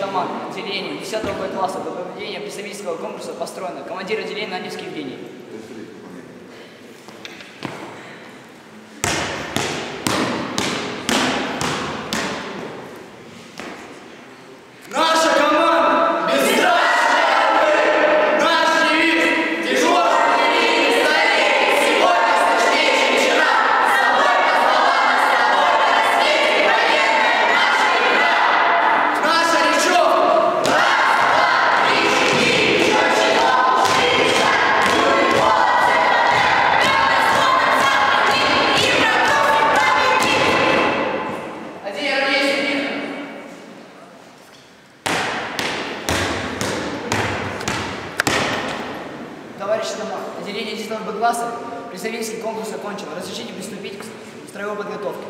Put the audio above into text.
команд отделения 10 Б-класса до проведения представительского конкурса построено. Командир отделения Наневский Евгений. Товарищи дома, отделение 10 Б-класса представительский конкурс окончено. Разрешите приступить к строевой подготовке.